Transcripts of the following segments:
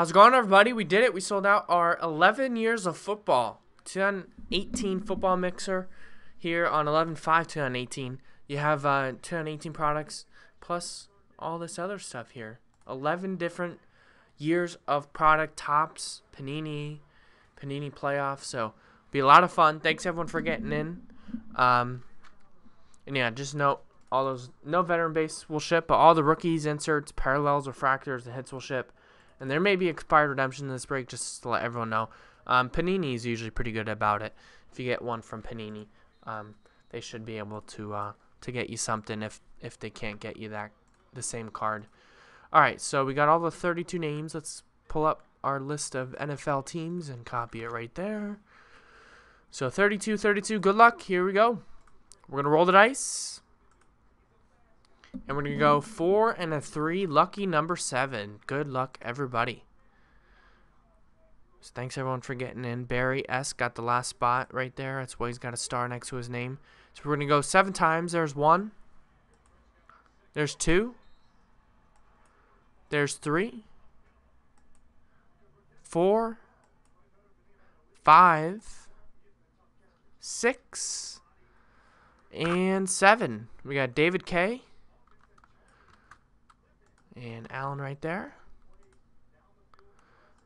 How's it going, everybody? We did it. We sold out our 11 years of football. 2018 football mixer here on 11 5 2018. You have uh, 2018 products plus all this other stuff here. 11 different years of product Topps, Panini, Panini playoff. So, be a lot of fun. Thanks everyone for getting in. Um, and yeah, just note all those no veteran base will ship, but all the rookies, inserts, parallels, refractors, the hits will ship. And there may be expired redemption this break, just to let everyone know. Um, Panini is usually pretty good about it. If you get one from Panini, um, they should be able to uh, to get you something if if they can't get you that the same card. All right, so we got all the 32 names. Let's pull up our list of NFL teams and copy it right there. So 32, 32. Good luck. Here we go. We're gonna roll the dice. And we're going to go four and a three. Lucky number seven. Good luck, everybody. So thanks, everyone, for getting in. Barry S. got the last spot right there. That's why he's got a star next to his name. So we're going to go seven times. There's one. There's two. There's three. Four. Five. Six. And seven. We got David K. And Allen right there.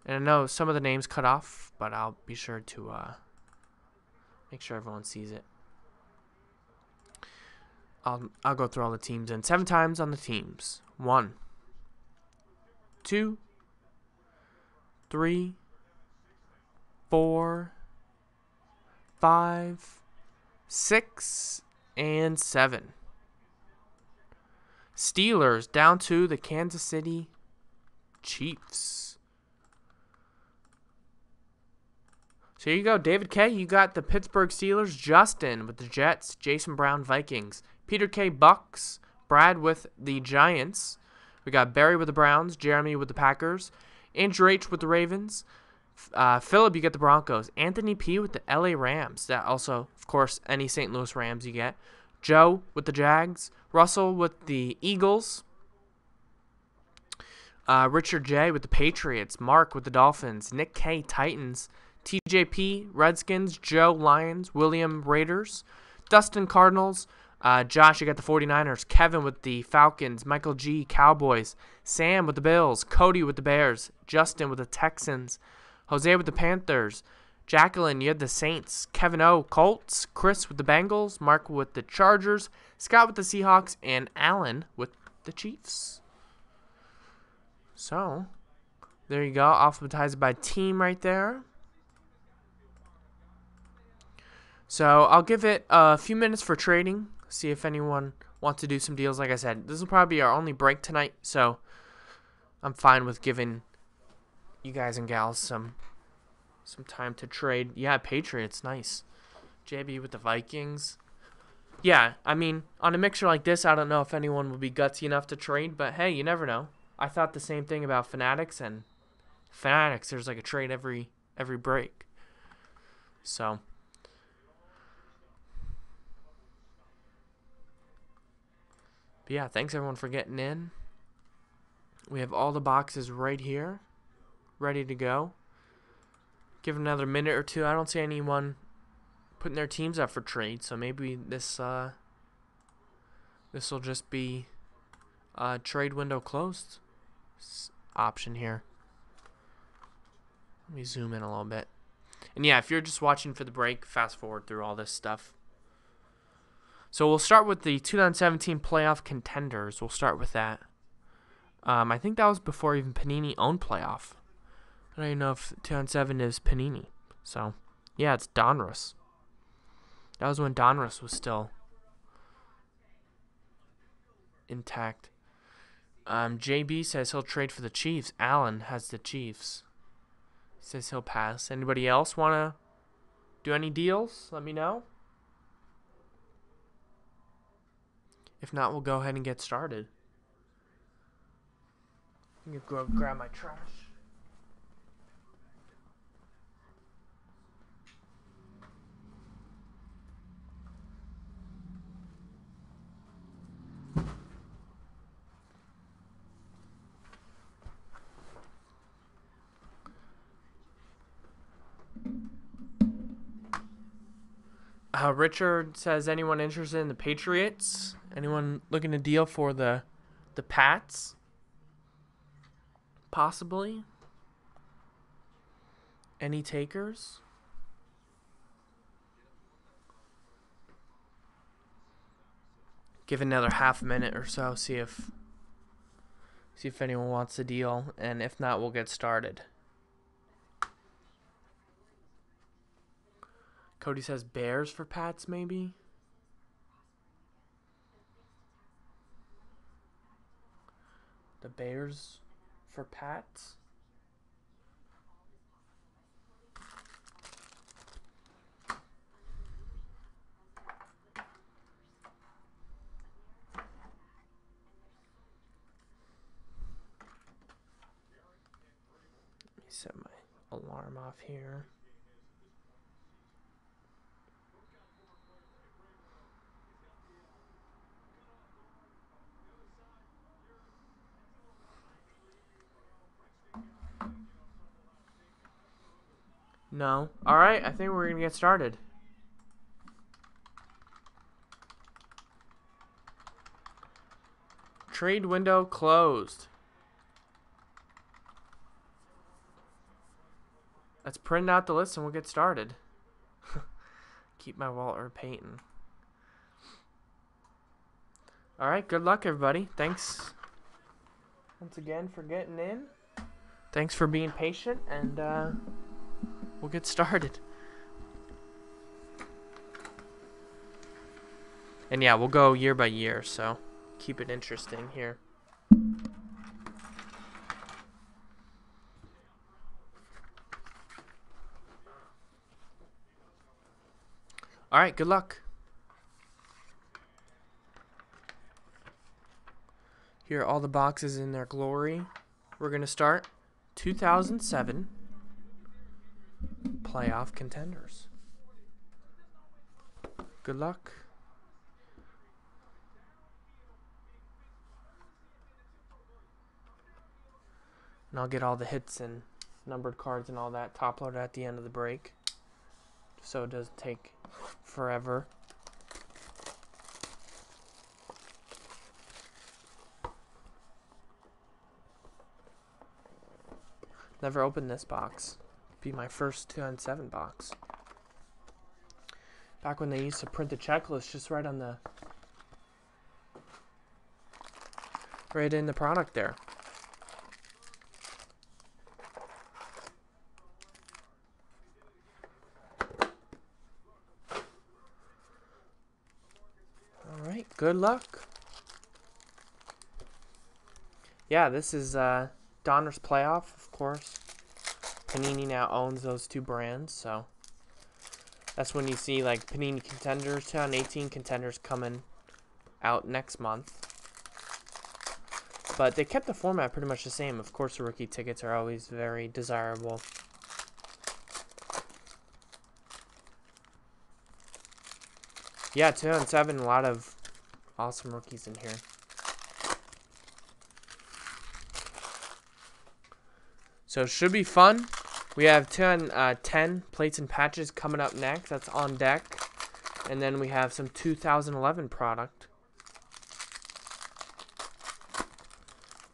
And I know some of the names cut off, but I'll be sure to uh, make sure everyone sees it. I'll, I'll go through all the teams and seven times on the teams. One, two, three, four, five, six, and seven. Steelers down to the Kansas City Chiefs. So here you go, David K. You got the Pittsburgh Steelers, Justin with the Jets, Jason Brown Vikings, Peter K. Bucks, Brad with the Giants. We got Barry with the Browns, Jeremy with the Packers, Andrew H with the Ravens, uh, Philip you get the Broncos, Anthony P with the LA Rams. That also, of course, any St. Louis Rams you get. Joe with the Jags, Russell with the Eagles, uh, Richard J with the Patriots, Mark with the Dolphins, Nick K Titans, TJP Redskins, Joe Lions, William Raiders, Dustin Cardinals, uh, Josh, you got the 49ers, Kevin with the Falcons, Michael G Cowboys, Sam with the Bills, Cody with the Bears, Justin with the Texans, Jose with the Panthers, Jacqueline, you had the Saints. Kevin O, Colts. Chris with the Bengals. Mark with the Chargers. Scott with the Seahawks. And Allen with the Chiefs. So, there you go. Alphabetized by team right there. So, I'll give it a few minutes for trading. See if anyone wants to do some deals. Like I said, this will probably be our only break tonight. So, I'm fine with giving you guys and gals some some time to trade. Yeah, Patriots, nice. JB with the Vikings. Yeah, I mean, on a mixture like this, I don't know if anyone will be gutsy enough to trade, but hey, you never know. I thought the same thing about Fanatics and Fanatics. There's like a trade every every break. So. But yeah, thanks everyone for getting in. We have all the boxes right here, ready to go give another minute or two. I don't see anyone putting their teams up for trade, so maybe this uh, this will just be a trade window closed option here. Let me zoom in a little bit. And yeah, if you're just watching for the break, fast forward through all this stuff. So we'll start with the 2017 playoff contenders. We'll start with that. Um, I think that was before even Panini owned playoff. I don't even know if 2007 is Panini. So, yeah, it's Donruss. That was when Donruss was still intact. Um, JB says he'll trade for the Chiefs. Allen has the Chiefs. Says he'll pass. Anybody else want to do any deals? Let me know. If not, we'll go ahead and get started. I'm going to go grab my trash. Uh, Richard says, anyone interested in the Patriots? Anyone looking to deal for the the Pats? Possibly. Any takers? Give another half minute or so, see if see if anyone wants a deal, and if not, we'll get started. Cody says Bears for Pats, maybe. The Bears for Pats. Set my alarm off here. No. All right, I think we're going to get started. Trade window closed. Let's print out the list and we'll get started. Keep my Walter Payton. All right, good luck, everybody. Thanks once again for getting in. Thanks for being patient, and uh, we'll get started. And yeah, we'll go year by year, so keep it interesting here. All right, good luck. Here are all the boxes in their glory. We're going to start 2007 playoff contenders. Good luck. And I'll get all the hits and numbered cards and all that top loaded at the end of the break. So it doesn't take forever. Never opened this box. Be my first 207 box. Back when they used to print the checklist just right on the right in the product there. All right, good luck. Yeah, this is uh Donruss Playoff, of course. Panini now owns those two brands, so that's when you see like Panini Contenders 2018 Contenders coming out next month. But they kept the format pretty much the same. Of course, the rookie tickets are always very desirable. Yeah, 2007, a lot of awesome rookies in here. So it should be fun. We have 10, uh, 10 plates and patches coming up next. That's on deck. And then we have some 2011 product.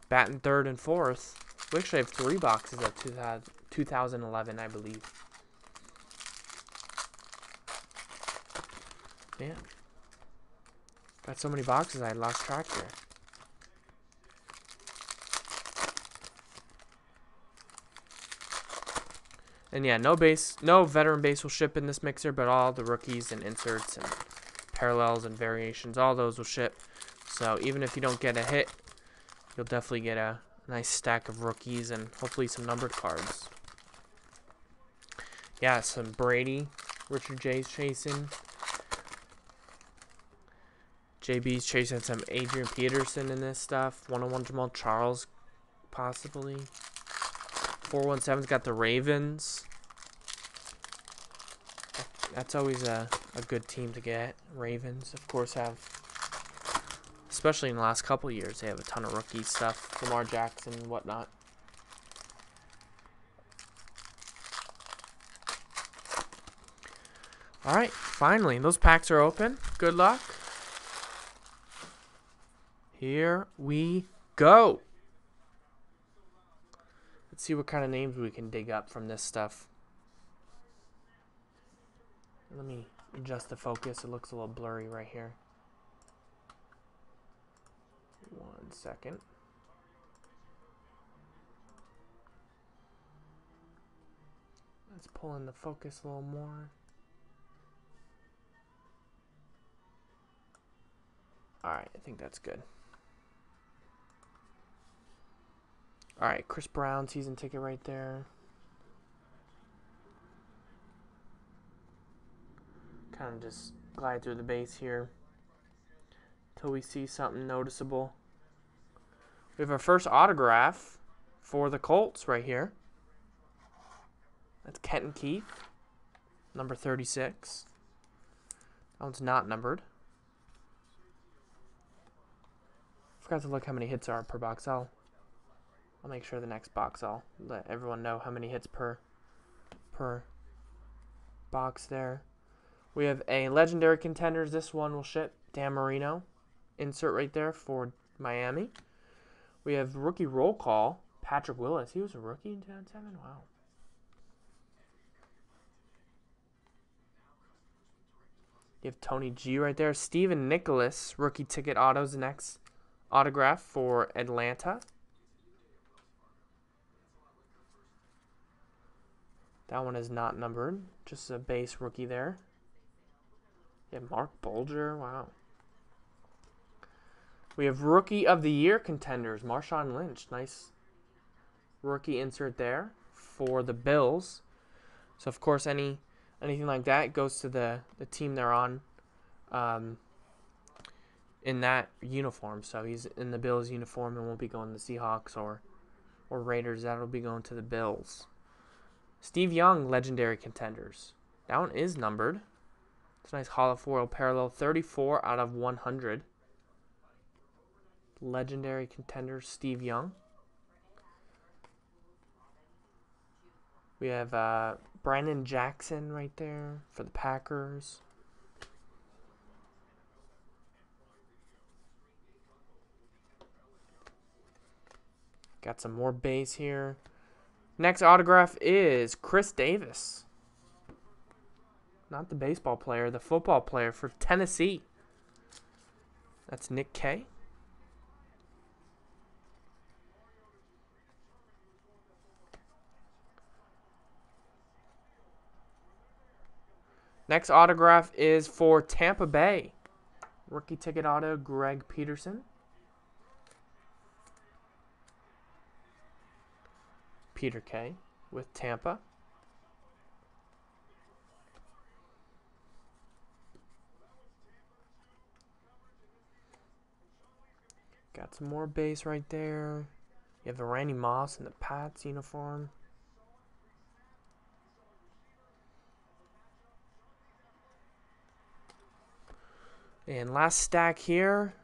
Batting third and fourth. We actually have three boxes of 2011, I believe. Yeah. Got so many boxes I lost track here. And yeah, no base, no veteran base will ship in this mixer, but all the rookies and inserts and parallels and variations, all those will ship. So even if you don't get a hit, you'll definitely get a nice stack of rookies and hopefully some numbered cards. Yeah, some Brady, Richard J's chasing. JB's chasing some Adrian Peterson in this stuff. 101 Jamaal Charles, possibly. 417's got the Ravens. That's always a, a good team to get. Ravens, of course, have, especially in the last couple years, they have a ton of rookie stuff. Lamar Jackson and whatnot. All right, finally, those packs are open. Good luck. Here we go. See what kind of names we can dig up from this stuff. Let me adjust the focus. It looks a little blurry right here. One second. Let's pull in the focus a little more. Alright, I think that's good. Alright, Chris Brown season ticket right there. Kind of just glide through the base here till we see something noticeable. We have our first autograph for the Colts right here. That's Kenton Keith, number 36. That one's not numbered. Forgot to look how many hits are per box. I'll, I'll make sure the next box I'll let everyone know how many hits per per box there. We have a legendary contenders. This one will ship Dan Marino. Insert right there for Miami. We have rookie roll call. Patrick Willis. He was a rookie in 2007. Wow. You have Tony G right there. Stephen Nicholas, rookie ticket autos, next autograph for Atlanta. That one is not numbered. Just a base rookie there. Yeah, Marc Bulger. Wow. We have Rookie of the Year contenders. Marshawn Lynch. Nice rookie insert there for the Bills. So, of course, any anything like that goes to the, the team they're on um, in that uniform. So, he's in the Bills uniform and won't be going to the Seahawks or, or Raiders. That'll be going to the Bills. Steve Young, legendary contenders. That one is numbered. It's a nice hollow foil parallel. 34 out of 100 legendary contender Steve Young. We have uh, Brandon Jackson right there for the Packers. Got some more base here. Next autograph is Chris Davis. Not the baseball player, the football player for Tennessee. That's Nick K. Next autograph is for Tampa Bay. Rookie ticket auto, Greg Peterson. Peter K with Tampa. Got some more base right there. You have the Randy Moss in the Pats uniform. And last stack here.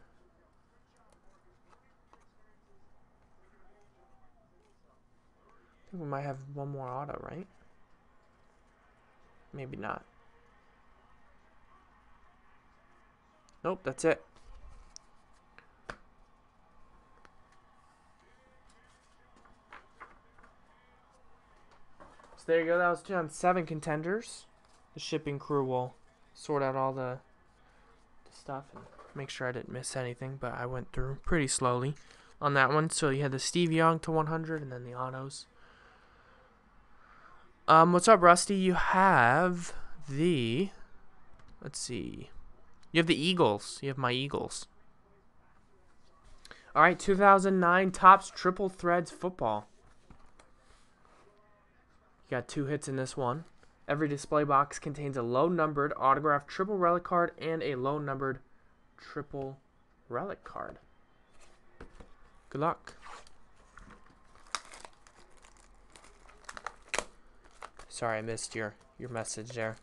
We might have one more auto, right? Maybe not. Nope, that's it. So there you go. That was on seven contenders. The shipping crew will sort out all the stuff and make sure I didn't miss anything, but I went through pretty slowly on that one. So you had the Steve Young to 100 and then the autos. Um, what's up, Rusty? You have the, let's see, you have the Eagles. You have my Eagles. All right, 2009 Topps Triple Threads Football. You got two hits in this one. Every display box contains a low numbered autographed triple relic card and a low numbered triple relic card. Good luck. Sorry I missed your, your message there.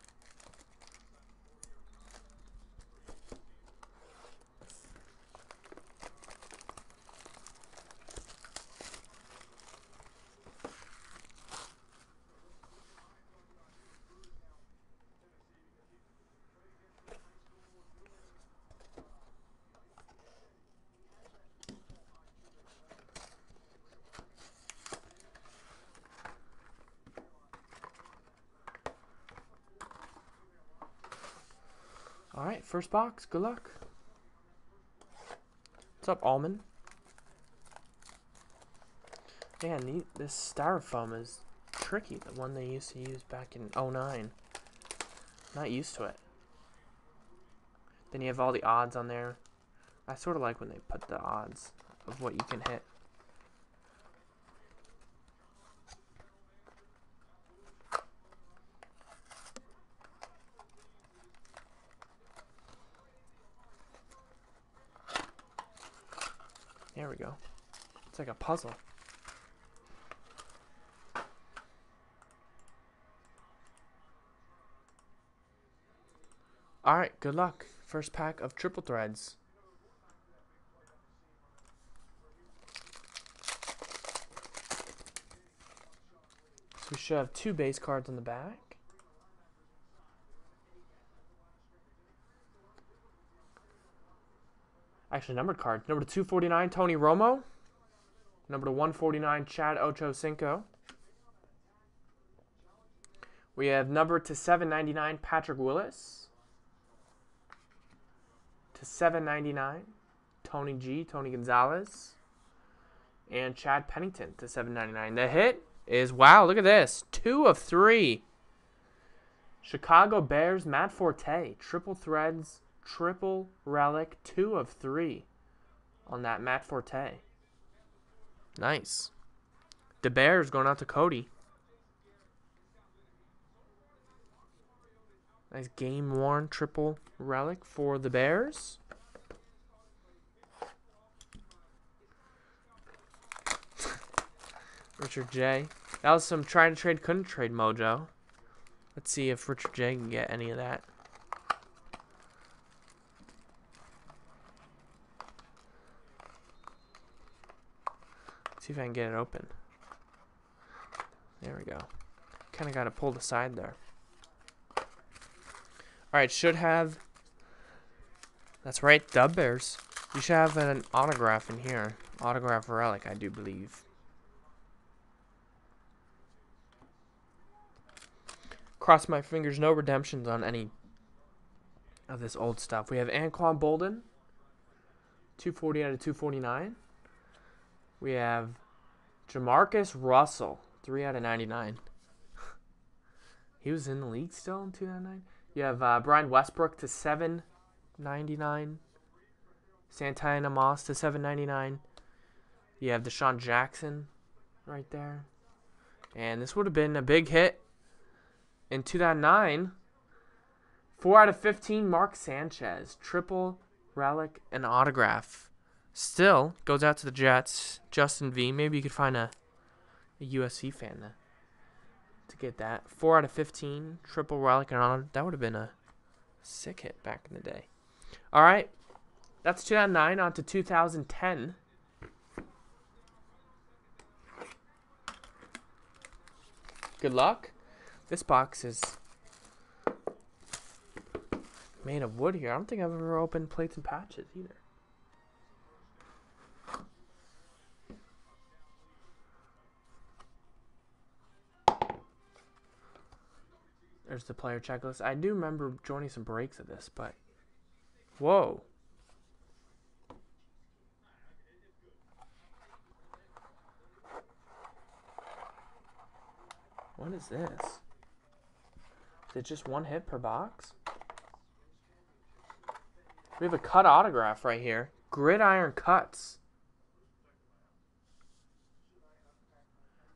All right, first box. Good luck. What's up, Almond? Man, this styrofoam is tricky. The one they used to use back in 09. Not used to it. Then you have all the odds on there. I sort of like when they put the odds of what you can hit. There we go. It's like a puzzle. Alright, good luck. First pack of triple threads. So we should have two base cards on the back. Actually, numbered cards. Number to 249, Tony Romo. Number to 149, Chad Ochocinco. We have number to 799, Patrick Willis. To 799, Tony G, Tony Gonzalez. And Chad Pennington to 799. The hit is, wow, look at this. Two of three. Chicago Bears, Matt Forte. Triple threads, triple relic, two of three on that Matt Forte. Nice. The Bears going out to Cody. Nice game worn triple relic for the Bears. Richard J. That was some try to trade, couldn't trade mojo. Let's see if Richard J can get any of that. See if I can get it open. There we go. Kind of got to pull the side there. Alright, should have... That's right, Dub Bears. You should have an autograph in here. Autograph relic, I do believe. Cross my fingers, no redemptions on any of this old stuff. We have Anquan Boldin, 240 out of 249. We have Jamarcus Russell, 3 out of 99. he was in the league still in 2009. You have uh, Brian Westbrook to 799. Santana Moss to 799. You have DeSean Jackson right there. And this would have been a big hit in 2009. 4 out of 15, Mark Sanchez. Triple relic and autograph. Still goes out to the Jets. Justin V. Maybe you could find a, a USC fan to, to get that. 4 out of 15, triple relic and honor. That would have been a sick hit back in the day. All right. That's 2009 on to 2010. Good luck. This box is made of wood here. I don't think I've ever opened plates and patches either. There's the player checklist. I do remember joining some breaks of this, but whoa. What is this? Is it just one hit per box? We have a cut autograph right here. Gridiron Cuts.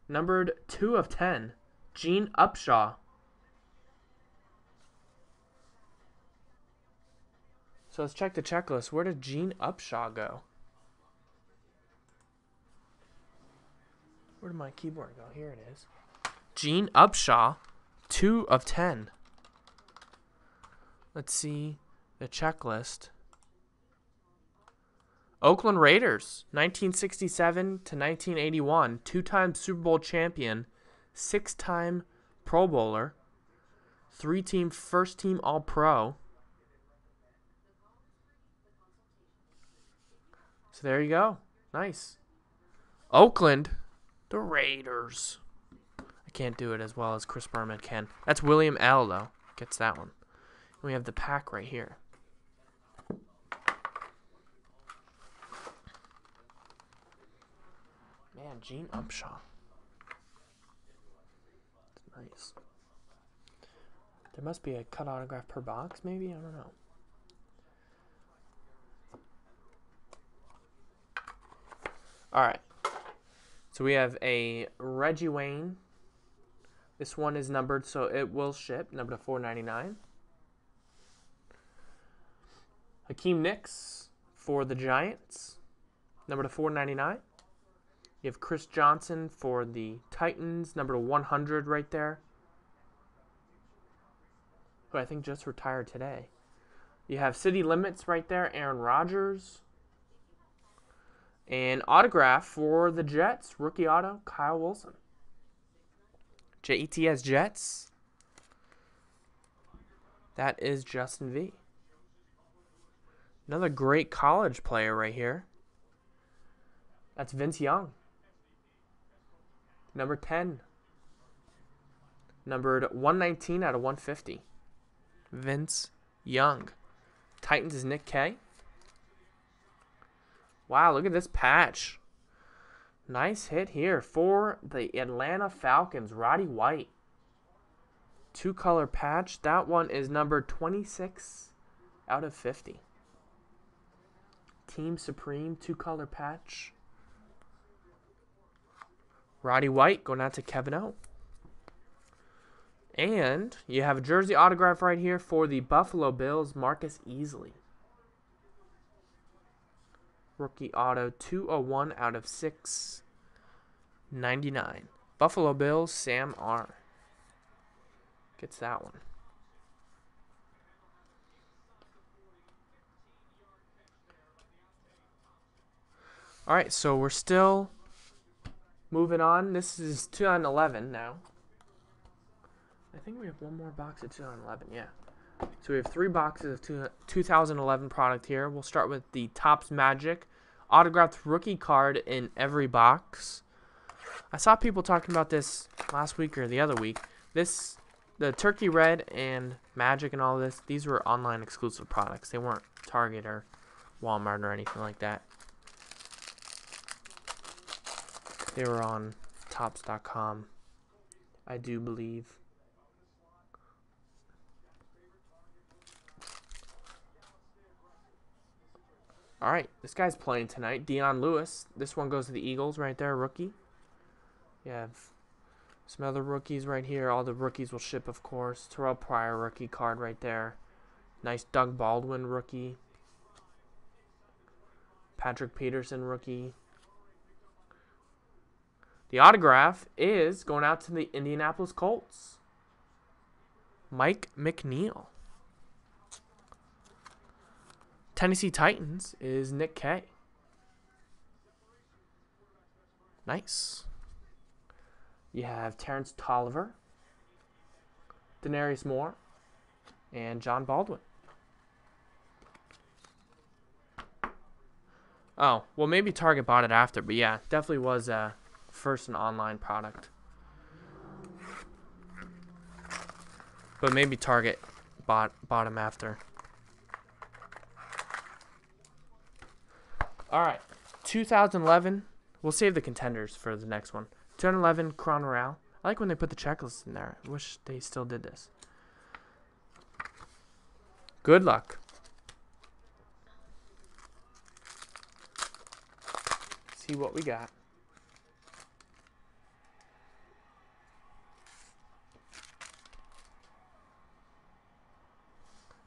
Numbered 2 of 10. Gene Upshaw. So let's check the checklist. Where did Gene Upshaw go? Where did my keyboard go? Here it is. Gene Upshaw, 2 of 10. Let's see the checklist. Oakland Raiders, 1967 to 1981, two-time Super Bowl champion, six-time Pro Bowler, three-team first-team All-Pro. So there you go. Nice. Oakland, the Raiders. I can't do it as well as Chris Berman can. That's William L, though. Gets that one. And we have the pack right here. Man, Gene Upshaw. That's nice. There must be a cut autograph per box, maybe? I don't know. All right. So we have a Reggie Wayne. This one is numbered, so it will ship, number to 499. Hakeem Nicks for the Giants, number to 499. You have Chris Johnson for the Titans, number to 100 right there. Who I think just retired today. You have City Limits right there, Aaron Rodgers. And autograph for the Jets, rookie auto, Kyle Wilson. JETS Jets. That is Justin V. Another great college player right here. That's Vince Young. Number 10. Numbered 119 out of 150. Vince Young. Titans is Nick K. Wow, look at this patch. Nice hit here for the Atlanta Falcons, Roddy White. Two color patch. That one is number 26 out of 50. Team Supreme, two color patch. Roddy White going out to Kevin O. And you have a jersey autograph right here for the Buffalo Bills, Marcus Easley. Rookie auto 201 out of 699. Buffalo Bills, Sam R. Gets that one. All right, so we're still moving on. This is 2011 now. I think we have one more box of 2011, yeah. So we have three boxes of two, 2011 product here. We'll start with the Topps Magic autographed rookie card in every box. I saw people talking about this last week or the other week. This, the Turkey Red and Magic and all this, these were online exclusive products. They weren't Target or Walmart or anything like that. They were on topps.com, I do believe. All right, this guy's playing tonight. Dion Lewis. This one goes to the Eagles right there, rookie. You have some other rookies right here. All the rookies will ship, of course. Terrell Pryor rookie card right there. Nice Doug Baldwin rookie. Patrick Peterson rookie. The autograph is going out to the Indianapolis Colts. Mike McNeil. Tennessee Titans is Nick K. Nice. You have Terrence Toliver, Denarius Moore, and Jon Baldwin. Oh, well, maybe Target bought it after, but yeah, definitely was uh, first an online product. But maybe Target bought bought him after. All right, 2011. We'll save the contenders for the next one. 2011 Crown Royale. I like when they put the checklist in there. I wish they still did this. Good luck. See what we got.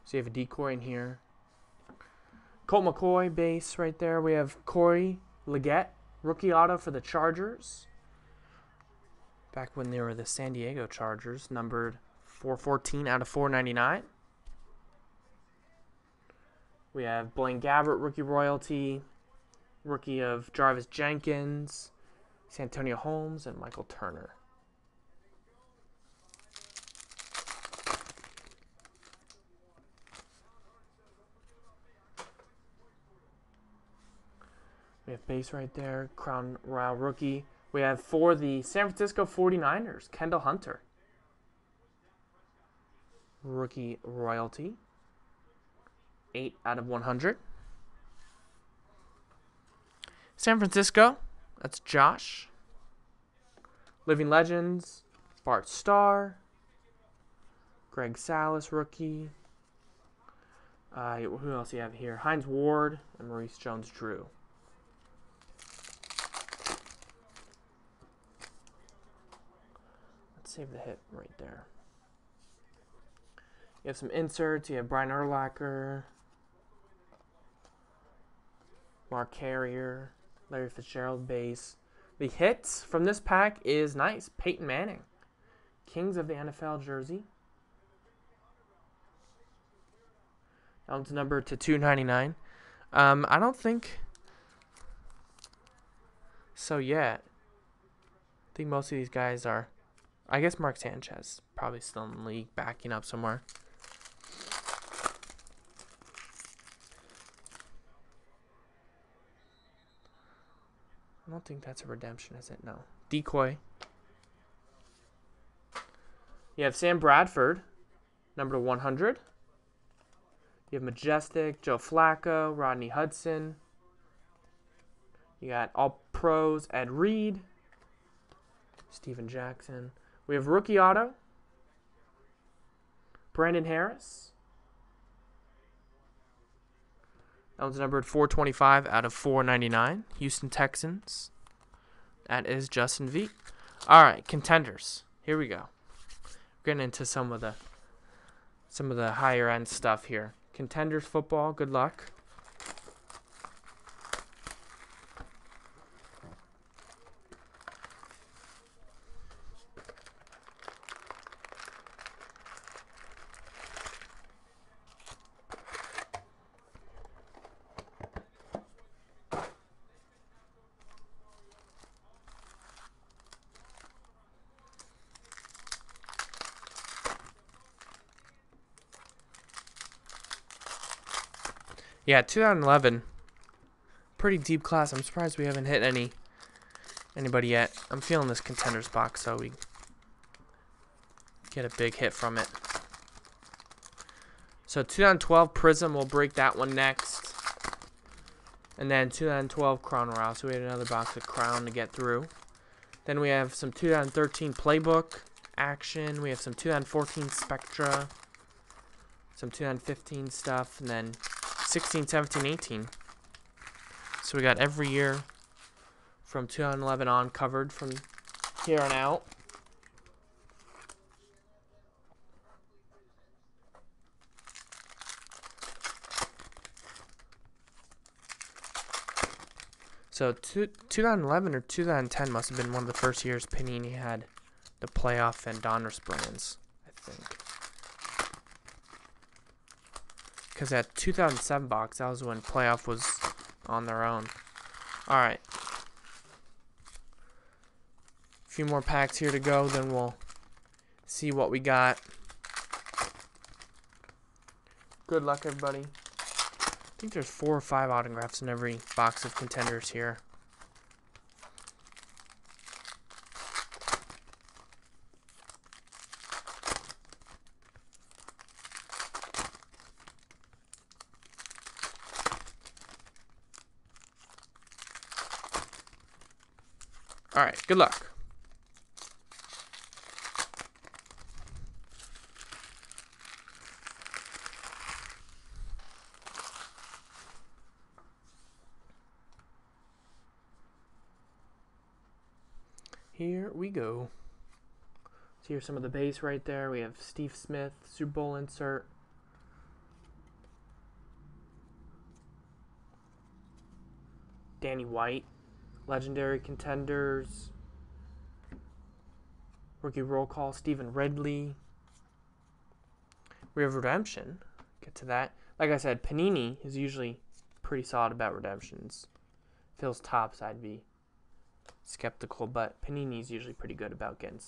So you have a decoy in here. Colt McCoy base right there. We have Corey Liuget, rookie auto for the Chargers. Back when they were the San Diego Chargers, numbered 414 out of 499. We have Blaine Gabbert, rookie royalty, rookie of Jarvis Jenkins, Santonio Holmes, and Michael Turner. We have base right there, Crown Royale rookie. We have for the San Francisco 49ers, Kendall Hunter. Rookie royalty. 8 out of 100. San Francisco, that's Josh. Living Legends, Bart Starr, Greg Salas, rookie. Uh, who else do you have here? Hines Ward and Maurice Jones-Drew. Save the hit right there. You have some inserts. You have Brian Urlacher, Mark Carrier, Larry Fitzgerald base. The hits from this pack is nice. Peyton Manning, Kings of the NFL jersey. Down to number to 299. Um, I don't think so yet. I think most of these guys are. I guess Mark Sanchez probably still in the league, backing up somewhere. I don't think that's a redemption, is it? No. Decoy. You have Sam Bradford, number 100. You have Majestic, Joe Flacco, Rodney Hudson. You got all pros, Ed Reed, Steven Jackson. We have rookie auto, Brandon Harris. That one's numbered 425 out of 499. Houston Texans. That is Justin V. All right, contenders. Here we go. Getting into some of the some of the higher end stuff here. Contenders football. Good luck. Yeah, 2011. Pretty deep class. I'm surprised we haven't hit any anybody yet. I'm feeling this contenders box, so we get a big hit from it. So 2012 Prizm, we'll break that one next. And then 2012 Crown Royale. So we had another box of Crown to get through. Then we have some 2013 Playbook action. We have some 2014 Spectra. Some 2015 stuff. And then 16, 17, 18. So we got every year from 2011 on covered from here on out. So two, 2011 or 2010 must have been one of the first years Panini had the playoff and Donruss brands, I think. Because that 2007 box, that was when playoff was on their own. Alright. A few more packs here to go, then we'll see what we got. Good luck, everybody. I think there's four or five autographs in every box of contenders here. Good luck. Here we go. So here's some of the base right there. We have Steve Smith, Super Bowl insert. Danny White, legendary contenders. Rookie roll call, Stevan Ridley. We have redemption. Get to that. Like I said, Panini is usually pretty solid about redemptions. Phil's Topps, I'd be skeptical, but Panini is usually pretty good about getting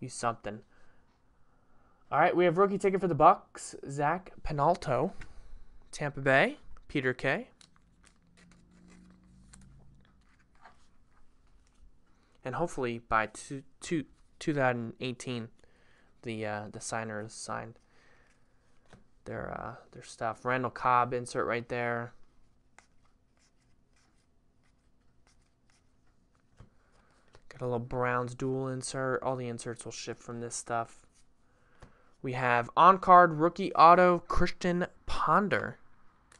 you something. All right, we have rookie ticket for the Bucks, Zach Penalto, Tampa Bay, Peter K. and hopefully by two, two, 2018, the uh, the signers signed their uh, their stuff. Randall Cobb insert right there. Got a little Browns dual insert. All the inserts will ship from this stuff. We have on card rookie auto Christian Ponder.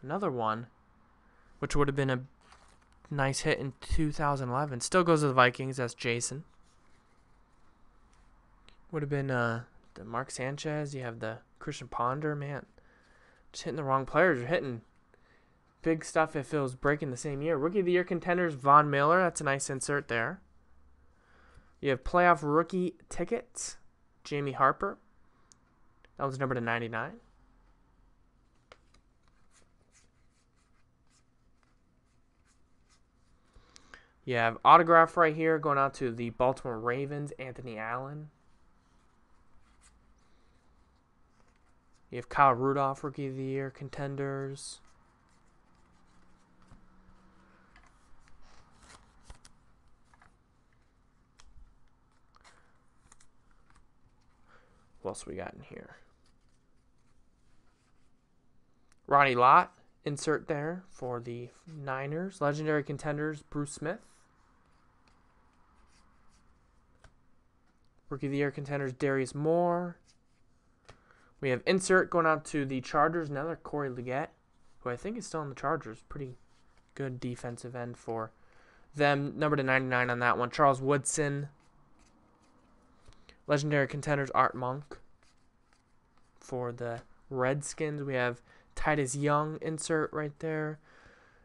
Another one, which would have been a nice hit in 2011. Still goes to the Vikings. That's Jason. Would have been uh, the Mark Sanchez. You have the Christian Ponder. Man, just hitting the wrong players. You're hitting big stuff if it was breaking the same year. Rookie of the Year contenders, Von Miller. That's a nice insert there. You have playoff rookie tickets, Jamie Harper. That was number to 99. You have autograph right here going out to the Baltimore Ravens, Anthony Allen. You have Kyle Rudolph, Rookie of the Year contenders. What else we got in here? Ronnie Lott, insert there for the Niners. Legendary contenders, Bruce Smith. Rookie of the Year contenders, Darius Moore. We have insert going out to the Chargers, another Corey Liuget, who I think is still in the Chargers. Pretty good defensive end for them. Number to 99 on that one. Charles Woodson, Legendary contenders Art Monk. For the Redskins, we have Titus Young insert right there.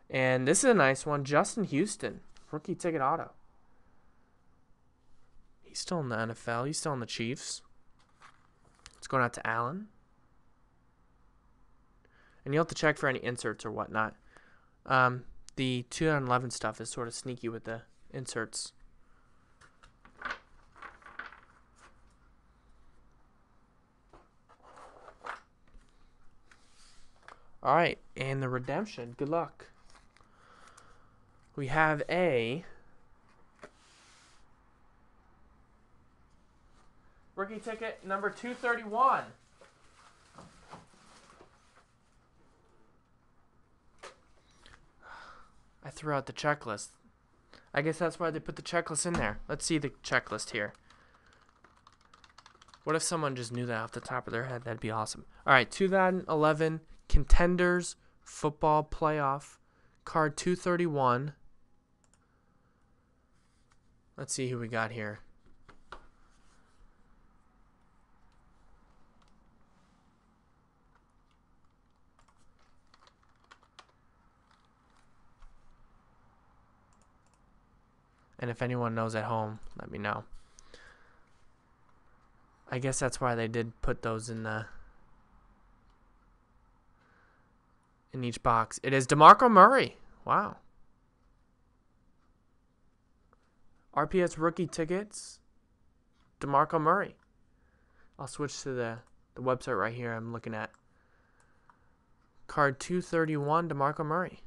And this is a nice one. Justin Houston, rookie ticket auto. He's still in the NFL. He's still in the Chiefs. It's going out to Allen. And you'll have to check for any inserts or whatnot. Um, the 2011 stuff is sort of sneaky with the inserts. All right, and the redemption. Good luck. We have a rookie ticket number 231. I threw out the checklist. I guess that's why they put the checklist in there. Let's see the checklist here. What if someone just knew that off the top of their head? That'd be awesome. All right, 2011 Contenders Football Playoff, card 231. Let's see who we got here. And if anyone knows at home, let me know. I guess that's why they did put those in the in each box. It is DeMarco Murray. Wow. RPS rookie tickets. DeMarco Murray. I'll switch to the, the website right here I'm looking at. Card 231, DeMarco Murray.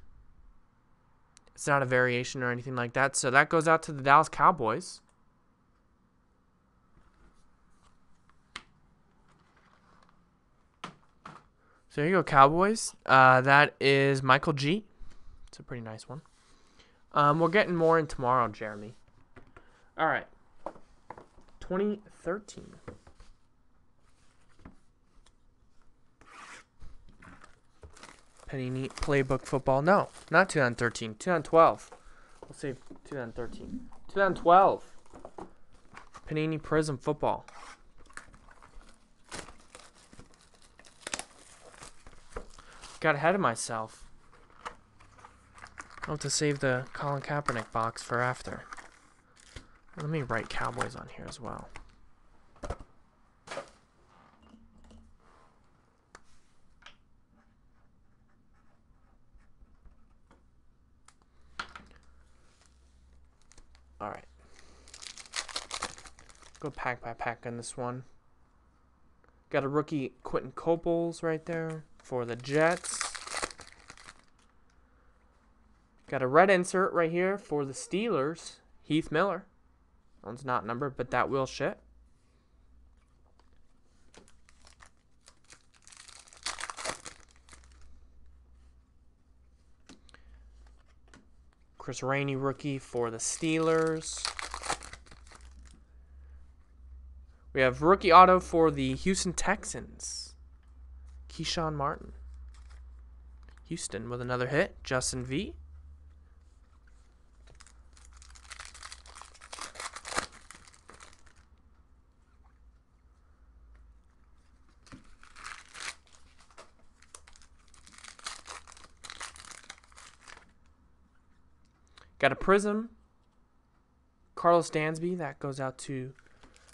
It's not a variation or anything like that. So that goes out to the Dallas Cowboys. So here you go, Cowboys. Uh, that is Michael G. It's a pretty nice one. Um, we're getting more in tomorrow, Jeremy. All right. 2013. Panini Playbook Football. No, not 2013. 2012. We'll save 2013. 2012. Panini Prizm Football. got ahead of myself. I'll have to save the Colin Kaepernick box for after. Let me write Cowboys on here as well. Alright. Go pack by pack on this one. Got a rookie Quinton Coples right there for the Jets. Got a red insert right here for the Steelers. Heath Miller. That one's not numbered, but that will ship. Chris Rainey rookie for the Steelers. We have rookie auto for the Houston Texans. Keshawn Martin. Houston with another hit. Justin V. Got a Prizm. Karlos Dansby. That goes out to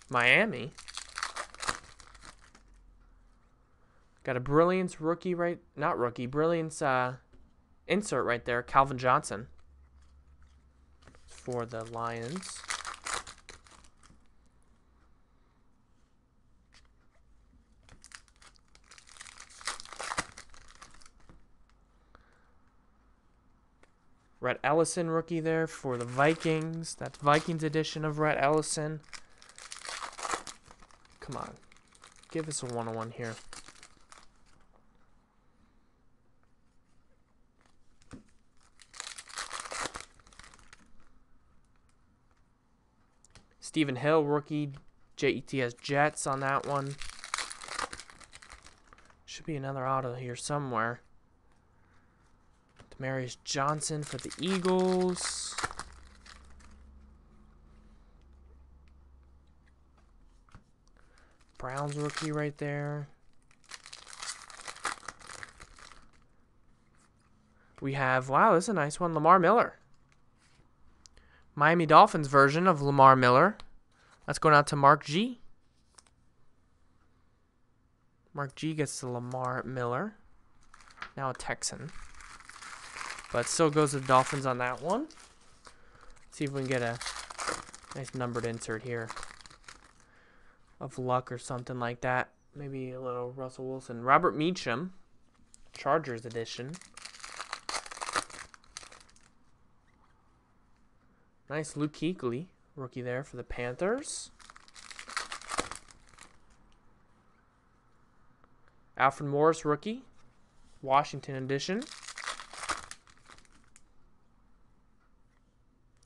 Miami. Got a Brilliance rookie right, not rookie, Brilliance uh, insert right there, Calvin Johnson for the Lions. Rhett Ellison rookie there for the Vikings. That's Vikings edition of Rhett Ellison. Come on. Give us a one-on-one here. Stephen Hill, rookie, JETS Jets on that one. Should be another auto here somewhere. Damaris Johnson for the Eagles. Browns rookie right there. We have, wow, this is a nice one, Lamar Miller. Miami Dolphins version of Lamar Miller. That's going out to Mark G. Mark G gets the Lamar Miller. Now a Texan. But still goes to the Dolphins on that one. see if we can get a nice numbered insert here of luck or something like that. Maybe a little Russell Wilson. Robert Meacham, Chargers edition. Nice Luke Kuechly, rookie there for the Panthers. Alfred Morris, rookie. Washington edition.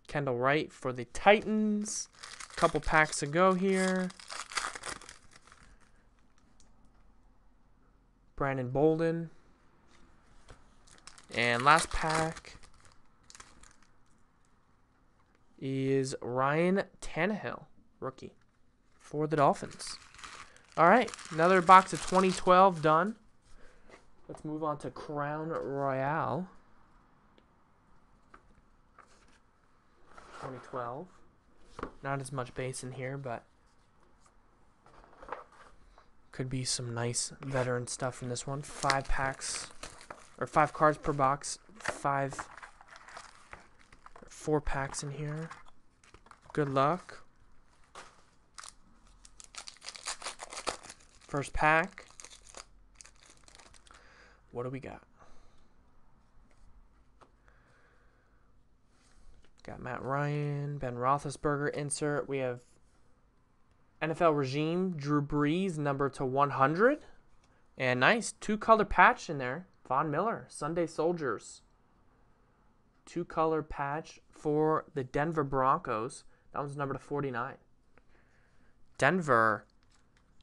Kendall Wright for the Titans. A Couple packs to go here. Brandon Bolden. And last pack is Ryan Tannehill, rookie, for the Dolphins. All right, another box of 2012 done. Let's move on to Crown Royale. 2012. Not as much base in here, but could be some nice veteran stuff in this one. Five packs, or five cards per box. Five, four packs in here. Good luck. First pack. What do we got? Got Matt Ryan, Ben Roethlisberger insert. We have NFL regime, Drew Brees, number to 100. And nice two color patch in there. Von Miller, Sunday Soldiers. Two color patch for the Denver Broncos. That one's number to 49. Denver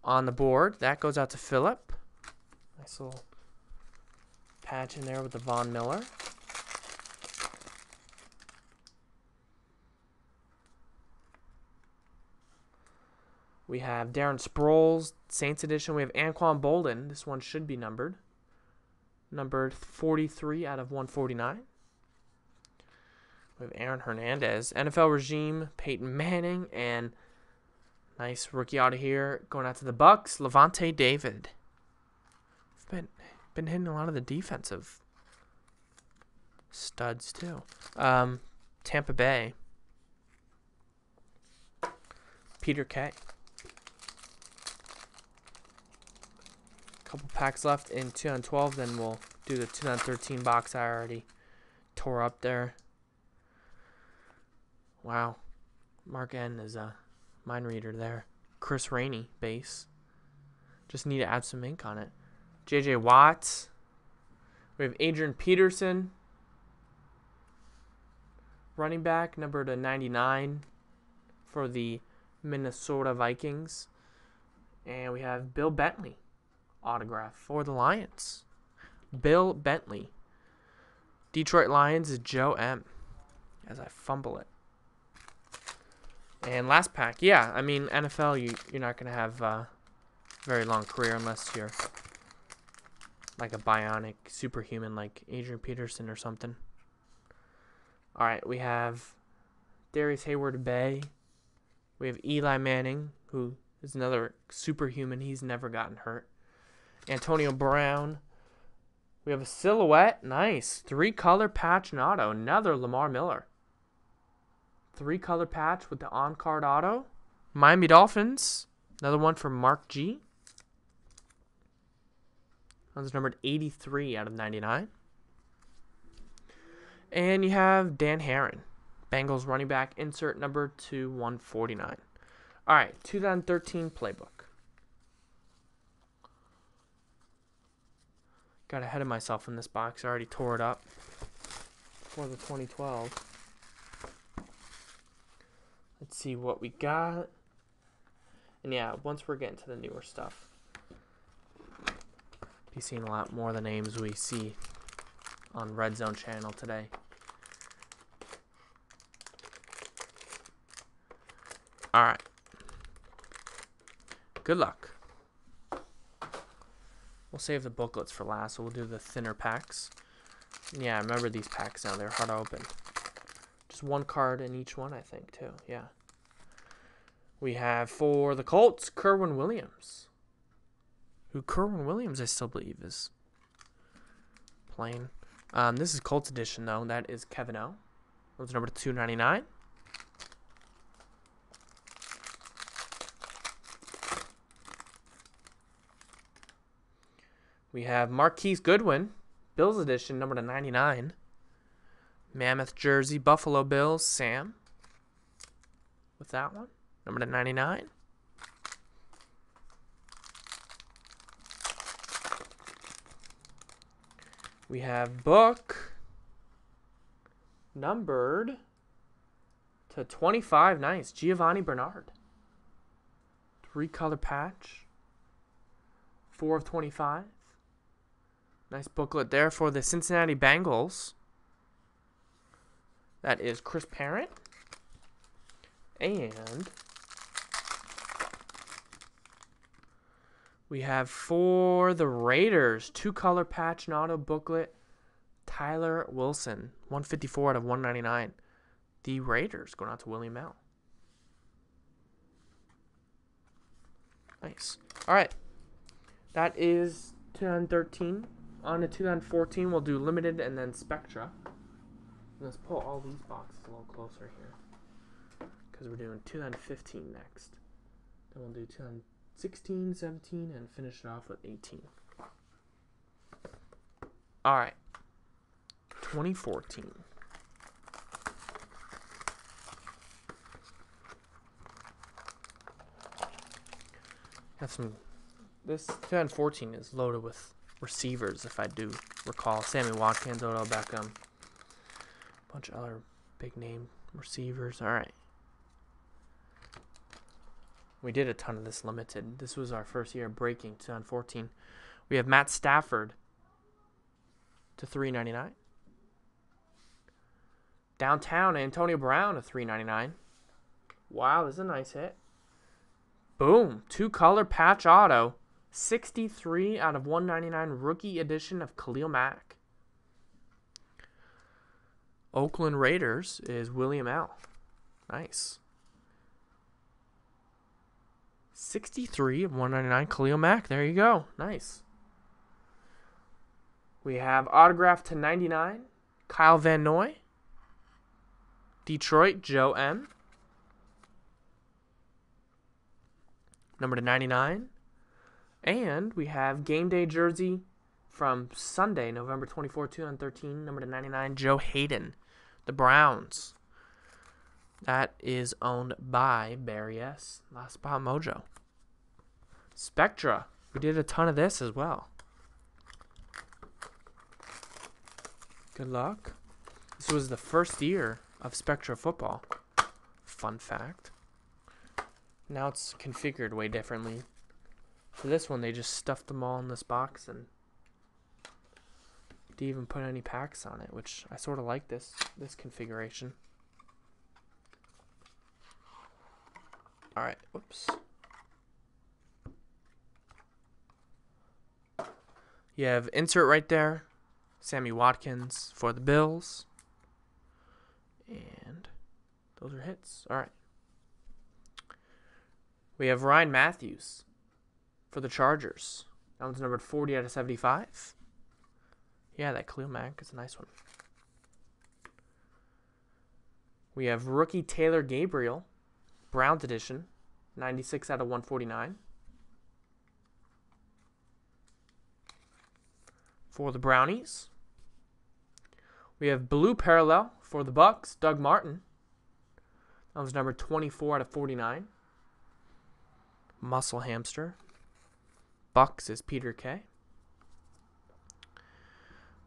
on the board. That goes out to Philip. Nice little patch in there with the Von Miller. We have Darren Sproles, Saints Edition. We have Anquan Boldin. This one should be numbered. Numbered 43 out of 149. We have Aaron Hernandez. NFL regime, Peyton Manning, and nice rookie out of here. Going out to the Bucks, Lavonte David. I've been been hitting a lot of the defensive studs too. Um, Tampa Bay. Peter K. couple packs left in 2012. Then we'll do the 2013 box I already tore up there. Wow. Mark N is a mind reader there. Chris Rainey base. Just need to add some ink on it. JJ Watts. We have Adrian Peterson. Running back, number to 99 for the Minnesota Vikings. And we have Bill Bentley autograph for the Lions. Bill Bentley. Detroit Lions is Joe M. As I fumble it. And last pack, yeah. I mean, NFL, you you're not gonna have a very long career unless you're like a bionic superhuman, like Adrian Peterson or something. All right, we have Darrius Heyward-Bey. We have Eli Manning, who is another superhuman. He's never gotten hurt. Antonio Brown. We have a silhouette. Nice. Three color patch and auto. Another Lamar Miller. Three color patch with the on card auto. Miami Dolphins. Another one for Mark G. That was numbered 83 out of 99. And you have Dan Herron. Bengals running back. Insert number to 149. All right. 2013 playbook. Got ahead of myself in this box. I already tore it up for the 2012. Let's see what we got. And yeah, once we're getting to the newer stuff, be seeing a lot more of the names we see on Red Zone channel today. All right. Good luck. We'll save the booklets for last, so we'll do the thinner packs. Yeah, I remember these packs now. They're hard to open. Just one card in each one, I think, too. Yeah. We have for the Colts, Kerwynn Williams. Who Kerwynn Williams, I still believe, is playing. Um, this is Colts edition, though. That is Kevin O. Was number 299. We have Marquise Goodwin, Bills edition, number to 99. Mammoth jersey, Buffalo Bills, Sam. With that one, number to 99. We have book numbered to 25. Nice. Giovani Bernard. Three color patch. Four of 25. Nice booklet there for the Cincinnati Bengals. That is Chris Parent. And we have for the Raiders, two color patch and auto booklet, Tyler Wilson, 154 out of 199. The Raiders going out to William L. Nice. All right. That is 2013 on to 2014, we'll do limited and then Spectra. Let's pull all these boxes a little closer here. Because we're doing 2015 next. Then we'll do 2016, 17, and finish it off with 18. Alright. 2014. Have some. This 2014 is loaded with receivers, if I do recall. Sammy Watkins, Odell Beckham, a bunch of other big name receivers. All right. We did a ton of this limited. This was our first year breaking 2014. We have Matt Stafford to 399. Downtown Antonio Brown to 399. Wow, this is a nice hit. Boom, two color patch auto 63 out of 199 rookie edition of Khalil Mack. Oakland Raiders is William L. Nice. 63 of 199 Khalil Mack. There you go. Nice. We have autograph to 99 Kyle Van Noy. Detroit Joe M. Number to 99 and we have game day jersey from Sunday, November 24, 2013, number to 99, Joe Haden, the Browns. That is owned by Barry S. Last Spot Mojo. Spectra. We did a ton of this as well. Good luck. This was the first year of Spectra football. Fun fact. Now it's configured way differently For this one, they just stuffed them all in this box and didn't even put any packs on it, which I sort of like this this configuration. All right, whoops. You have insert right there, Sammy Watkins for the Bills. And those are hits. All right. We have Ryan Mathews for the Chargers. That one's numbered 40 out of 75. Yeah, that Khalil Mack is a nice one. We have rookie Taylor Gabriel, Browns edition, 96 out of 149. For the Brownies. We have blue parallel for the Bucks, Doug Martin. That was number 24 out of 49. Muscle Hamster. Bucks is Peter K.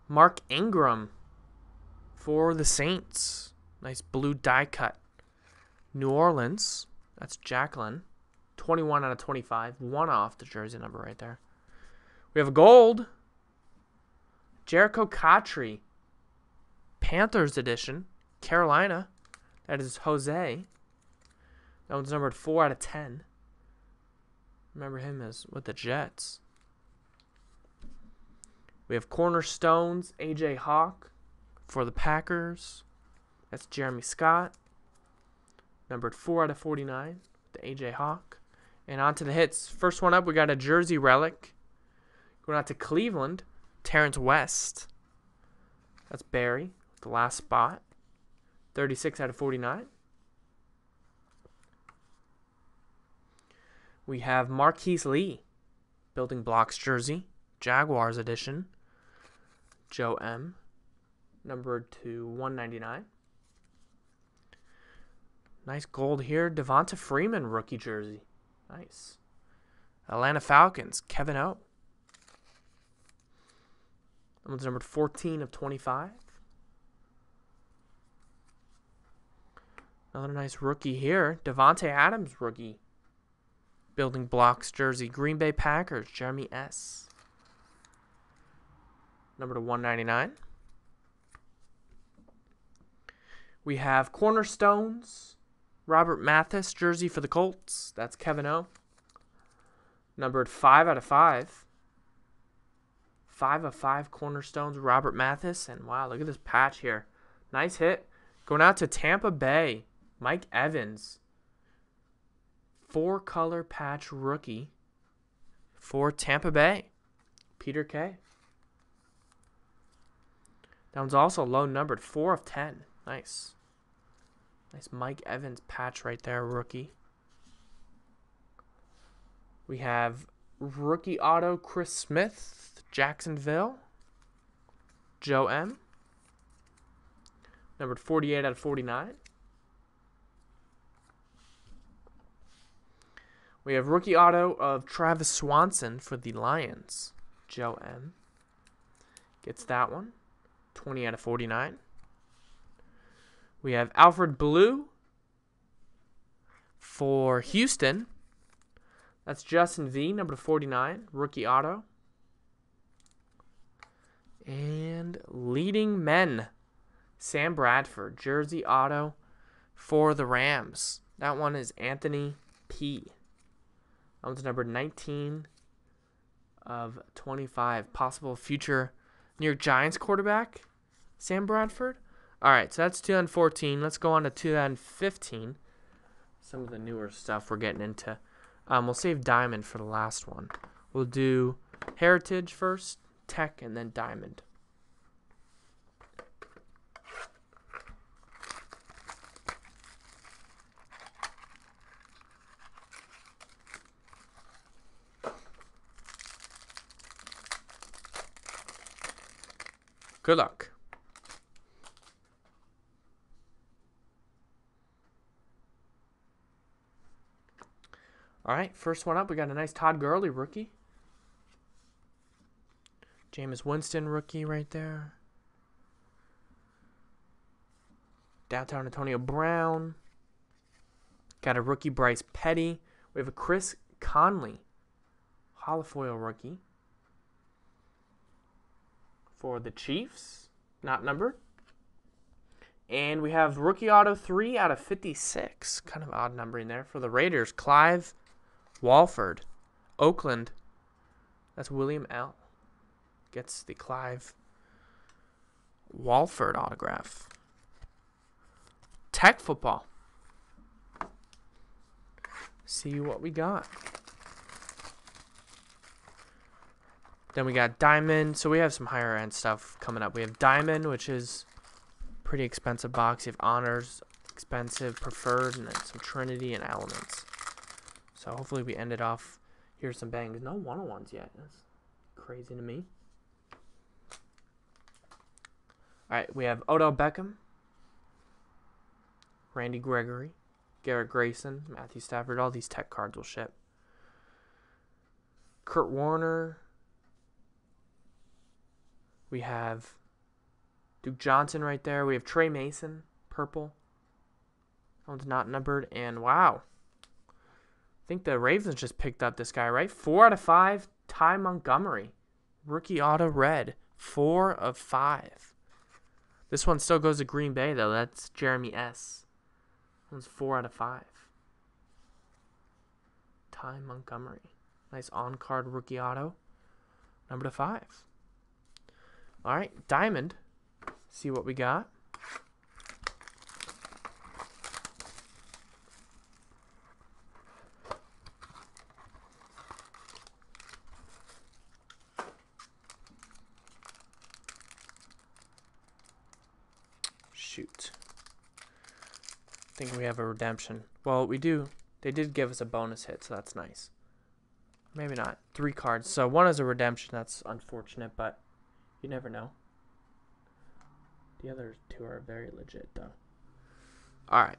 Mark Ingram for the Saints. Nice blue die cut. New Orleans. That's Jacqueline. 21 out of 25. One off the jersey number right there. We have a gold. Jerricho Cotchery. Panthers edition. Carolina. That is Jose. That one's numbered 4 out of 10. Remember him as with the Jets. We have cornerstones, AJ Hawk for the Packers. That's Jeremy Scott. Numbered 4 out of 49, the AJ Hawk. And on to the hits. First one up, we got a jersey relic. Going out to Cleveland, Terrance West. That's Barry, the last spot. 36 out of 49. We have Marquise Lee, building blocks jersey, Jaguars edition. Joe M, numbered to 199. Nice gold here. Devonta Freeman rookie jersey. Nice. Atlanta Falcons, Kevin O. That one's numbered 14 of 25. Another nice rookie here. Davante Adams rookie. Building blocks jersey. Green Bay Packers, Jeremy S. Number to 199. We have Cornerstones. Robert Mathis jersey for the Colts. That's Kevin O. Numbered 5 out of 5. 5 of 5 Cornerstones. Robert Mathis. And wow, look at this patch here. Nice hit. Going out to Tampa Bay. Mike Evans. Four color patch rookie for Tampa Bay. Peter K. That one's also low numbered. Four of ten. Nice. Nice Mike Evans patch right there, rookie. We have rookie auto Chris Smith, Jacksonville. Joe M. Numbered 48 out of 49. We have rookie auto of Travis Swanson for the Lions. Joe M. Gets that one. 20 out of 49. We have Alfred Blue for Houston. That's Justin V, number 49, rookie auto. And leading men, Sam Bradford, jersey auto for the Rams. That one is Anthony P. That one's number 19 of 25. Possible future New York Giants quarterback, Sam Bradford. All right, so that's 2014. Let's go on to 2015. Some of the newer stuff we're getting into. Um, we'll save Diamond for the last one. We'll do Heritage first, Tech, and then Diamond. Good luck. All right, first one up, we got a nice Todd Gurley rookie. Jameis Winston rookie right there. Downtown Antonio Brown. Got a rookie Bryce Petty. We have a Chris Conley holofoil rookie for the Chiefs, not numbered. And we have rookie auto 3 out of 56. Kind of odd numbering there. For the Raiders, Clive Walford. Oakland. That's William L. Gets the Clive Walford autograph. Tech football. See what we got. Then we got Diamond. So we have some higher end stuff coming up. We have Diamond, which is pretty expensive box. You have Honors, expensive, Preferred, and then some Trinity and Elements. So hopefully we ended off. Here's some bangs. No one-on-ones yet. That's crazy to me. All right, we have Odell Beckham, Randy Gregory, Garrett Grayson, Matthew Stafford. All these tech cards will ship. Kurt Warner, we have Duke Johnson right there. We have Tre Mason, purple. That one's not numbered. And wow. I think the Ravens just picked up this guy, right? Four out of five. Ty Montgomery. Rookie auto red. Four of five. This one still goes to Green Bay, though. That's Jeremy S. That one's four out of five. Ty Montgomery. Nice on card rookie auto. Number to five. All right, diamond. See what we got. Shoot. I think we have a redemption. Well, we do. They did give us a bonus hit, so that's nice. Maybe not. Three cards. So one is a redemption. That's unfortunate, but you never know. The other two are very legit, though. All right.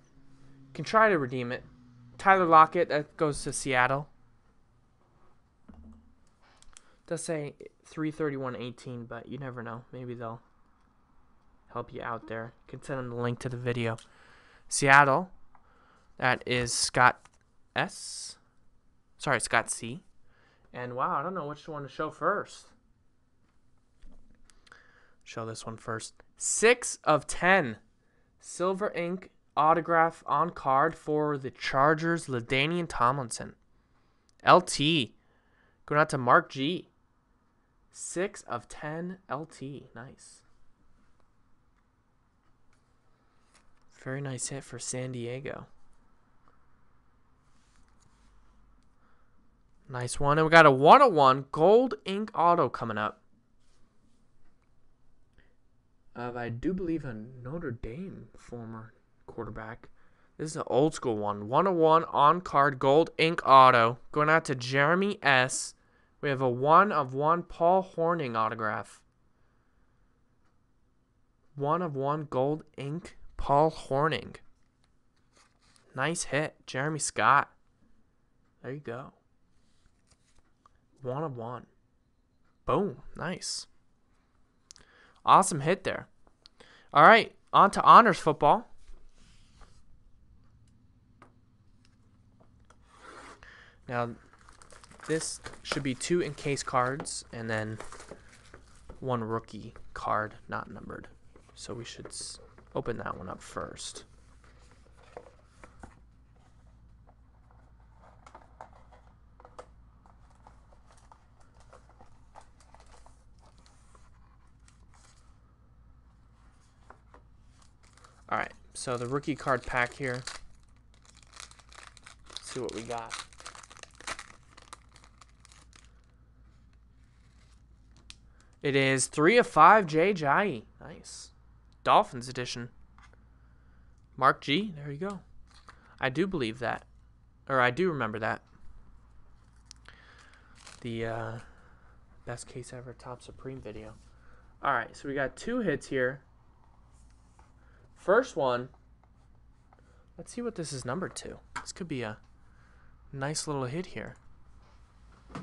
Can try to redeem it. Tyler Lockett, that goes to Seattle. Does say 331.18, but you never know. Maybe they'll help you out there. You can send them the link to the video. Seattle, that is Scott S. Sorry, Scott C. And wow, I don't know which one to show first. Show this one first. Six of ten. Silver ink autograph on card for the Chargers, LaDainian Tomlinson. LT. Going out to Mark G. Six of ten LT. Nice. Very nice hit for San Diego. Nice one. And we got a 101 gold ink auto coming up of I do believe a Notre Dame former quarterback. This is an old school one. 101 on card gold ink auto going out to Jeremy S. We have a one of one Paul Hornung autograph. One of one gold ink Paul Hornung. Nice hit, Jeremy Scott. There you go. One of one. Boom. Nice. Awesome hit there. All right, on to honors football. Now, this should be two encased cards and then one rookie card not numbered. So we should open that one up first. All right, so the rookie card pack here. Let's see what we got. It is three of five Jay Ajayi. Nice. Dolphins edition. Mark G. There you go. I do believe that. Or I do remember that. The uh, best case ever Topps Supreme video. Alright, so we got two hits here. First one, let's see what this is numbered to. This could be a nice little hit here.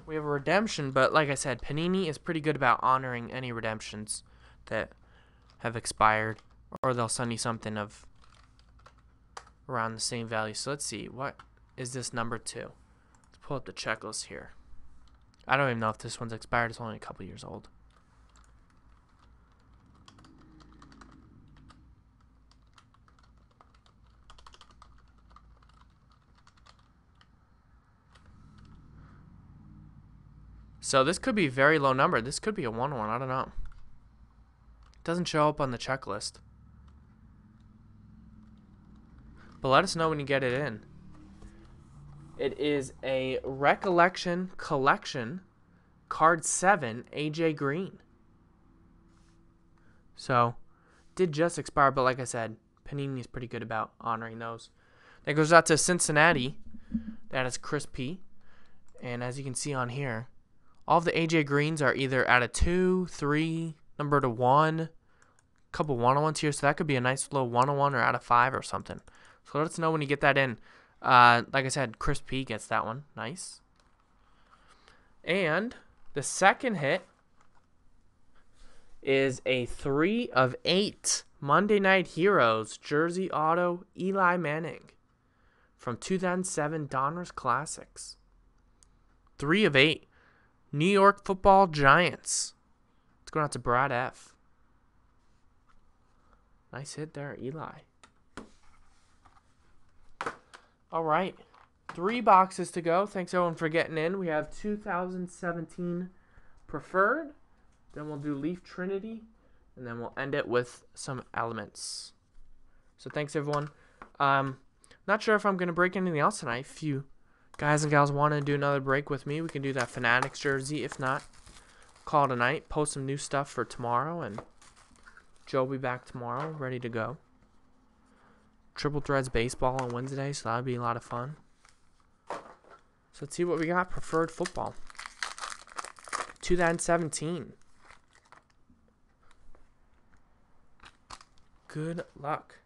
We have a redemption, but like I said, Panini is pretty good about honoring any redemptions that have expired, or they'll send you something of around the same value. So let's see, what is this number two? Let's pull up the checklist here. I don't even know if this one's expired. It's only a couple years old. So this could be a very low number. This could be a 1-1. I don't know. It doesn't show up on the checklist. But let us know when you get it in. It is a Recollection Collection Card 7 AJ Green. So, did just expire, but like I said, Panini is pretty good about honoring those. That goes out to Cincinnati. That is Chris P. And as you can see on here, all of the AJ Greens are either at a 2, 3, number to 1, couple one-on-ones here. So that could be a nice little one-on-one or out of 5 or something. So let us know when you get that in. Uh, like I said, Chris P gets that one. Nice. And the second hit is a 3 of 8 Monday Night Heroes Jersey Auto Eli Manning from 2007 Donruss Classics. 3 of 8. New York Football Giants. It's going out to Brad F. Nice hit there, Eli. All right. Three boxes to go. Thanks everyone for getting in. We have 2017 Preferred. Then we'll do Leaf Trinity. And then we'll end it with some elements. So thanks everyone. Um, not sure if I'm going to break anything else tonight. If you guys and gals want to do another break with me, we can do that Fanatics jersey. If not, call tonight. Post some new stuff for tomorrow. And Joe will be back tomorrow, ready to go. Triple Threads Baseball on Wednesday, so that'll be a lot of fun. So let's see what we got. Preferred football. 2017. Good luck.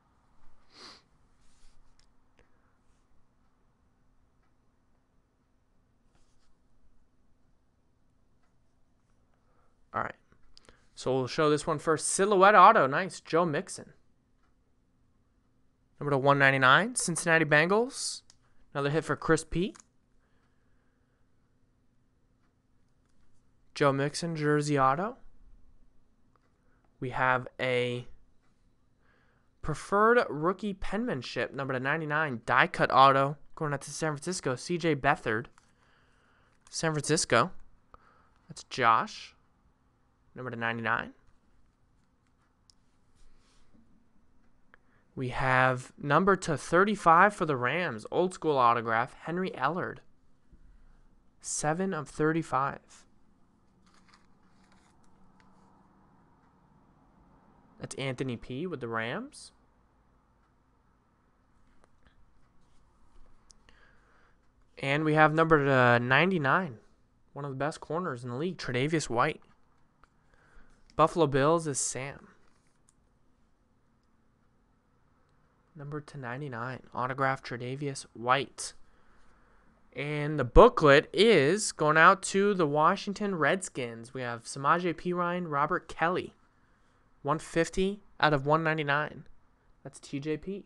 So we'll show this one first. Silhouette auto. Nice. Joe Mixon. Number to 199, Cincinnati Bengals. Another hit for Chris P. Joe Mixon, Jersey Auto. We have a preferred rookie penmanship, number to 99, die cut auto, going out to San Francisco, CJ Beathard. San Francisco. That's Josh, number to 99. We have number to 35 for the Rams, old school autograph, Henry Ellard. 7 of 35. That's Anthony P with the Rams. And we have number to 99, one of the best corners in the league, Tre'Davious White. Buffalo Bills is Sam. number to 99, autograph Tre'Davious White. And the booklet is going out to the Washington Redskins. We have Samaje Perine, Robert Kelley. 150 out of 199. That's TJP.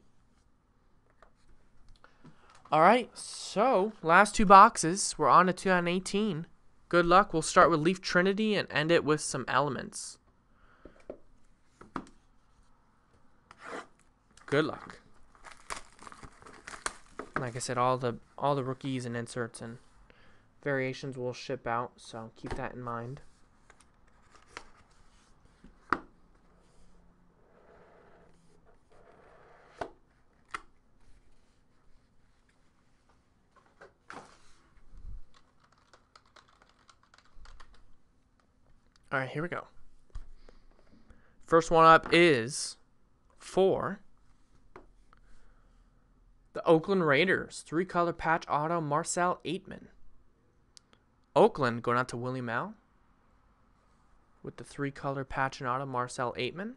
All right, so last two boxes. We're on to 2018. Good luck. We'll start with Leaf Trinity and end it with some elements. Good luck. Like I said, all the all the rookies and inserts and variations will ship out, so keep that in mind. All right, here we go. First one up is the Oakland Raiders. Three color patch auto Marcell Ateman. Oakland going out to Willie Mal with the three color patch and auto Marcell Ateman.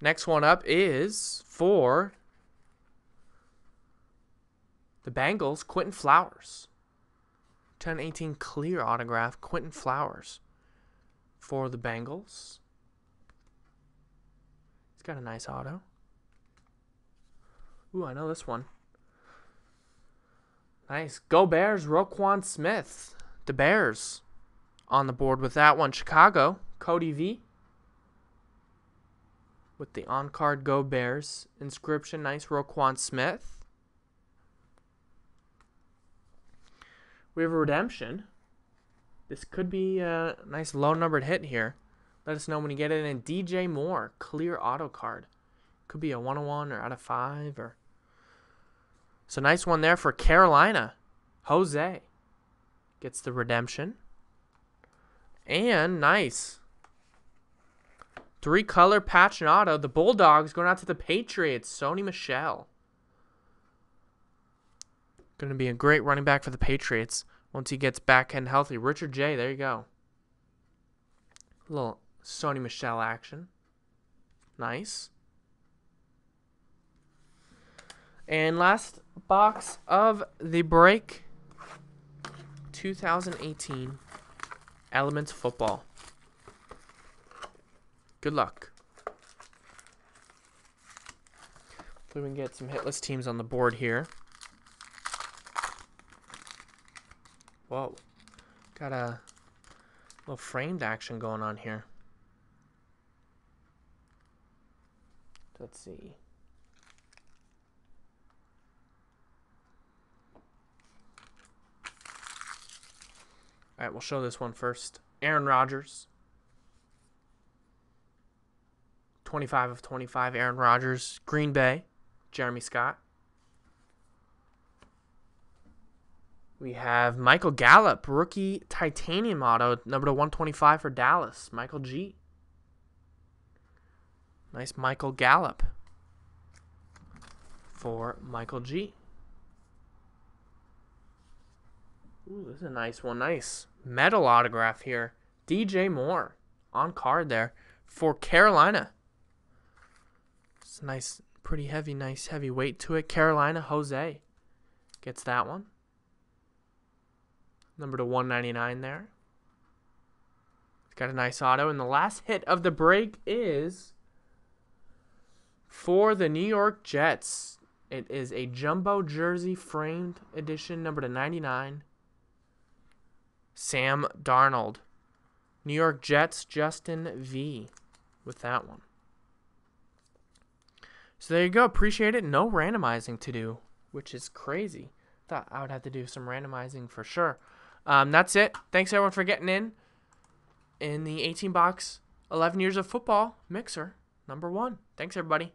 Next one up is for the Bengals, Quinton Flowers. 1018 clear autograph, Quinton Flowers for the Bengals. He's got a nice auto. Ooh, I know this one. Nice. Go Bears, Roquan Smith. The Bears on the board with that one. Chicago, Cody V. With the on card Go Bears inscription. Nice. Roquan Smith. We have a redemption. This could be a nice low numbered hit here. Let us know when you get it. And DJ Moore, clear auto card. Could be a 101 or out of 5 or. So nice one there for Carolina. Jose gets the redemption. And nice. Three color patch and auto. The Bulldogs going out to the Patriots. Sony Michel. Going to be a great running back for the Patriots once he gets back and healthy. Richard J. There you go. A little Sony Michel action. Nice. And last box of the break 2018 Elements Football. Good luck. Hopefully we can get some hitless teams on the board here. Whoa. Got a little framed action going on here. Let's see. All right, we'll show this one first. Aaron Rodgers. 25 of 25, Aaron Rodgers. Green Bay, Jeremy Scott. We have Michael Gallup, rookie titanium auto, number to 125 for Dallas. Michael G. Nice Michael Gallup for Michael G. Ooh, this is a nice one. Nice. Metal autograph here. DJ Moore on card there for Carolina. It's a nice, pretty heavy, nice heavy weight to it. Carolina Jose gets that one. Number to 199 there. It's got a nice auto. And the last hit of the break is for the New York Jets. It is a jumbo jersey framed edition, number to 99. Sam Darnold. New York Jets, Justin V. with that one. So there you go. Appreciate it. No randomizing to do, which is crazy. Thought I would have to do some randomizing for sure. Um, that's it. Thanks everyone for getting in. In the 18 box, 11 years of football mixer, number one. Thanks everybody.